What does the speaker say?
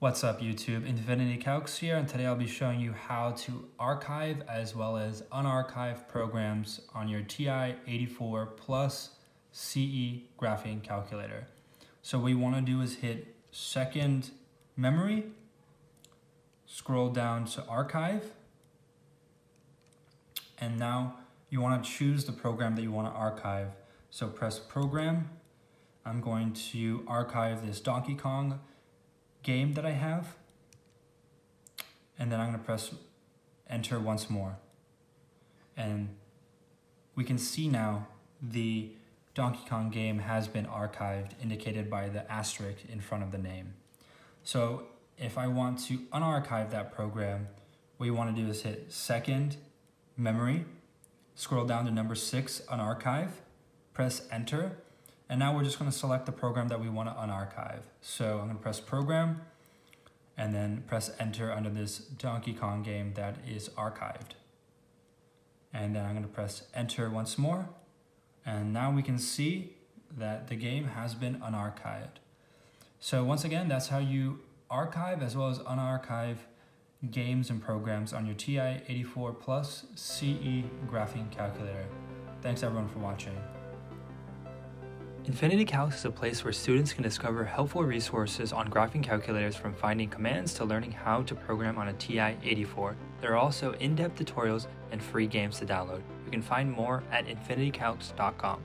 What's up YouTube, Infinity Calcs here and today I'll be showing you how to archive as well as unarchive programs on your TI-84 Plus CE graphing calculator. So what you want to do is hit second memory, scroll down to archive, and now you want to choose the program that you want to archive. So press program, I'm going to archive this Donkey Kong game that I have. And then I'm gonna press enter once more. And we can see now the Donkey Kong game has been archived, indicated by the asterisk in front of the name. So if I want to unarchive that program, what you wanna do is hit second, memory, scroll down to number six, unarchive, press enter, and now we're just gonna select the program that we wanna unarchive. So I'm gonna press program and then press enter under this Donkey Kong game that is archived. And then I'm gonna press enter once more. And now we can see that the game has been unarchived. So once again, that's how you archive as well as unarchive games and programs on your TI-84 Plus CE graphing calculator. Thanks everyone for watching. Infinity Calc is a place where students can discover helpful resources on graphing calculators from finding commands to learning how to program on a TI-84. There are also in-depth tutorials and free games to download. You can find more at infinitycalcs.com.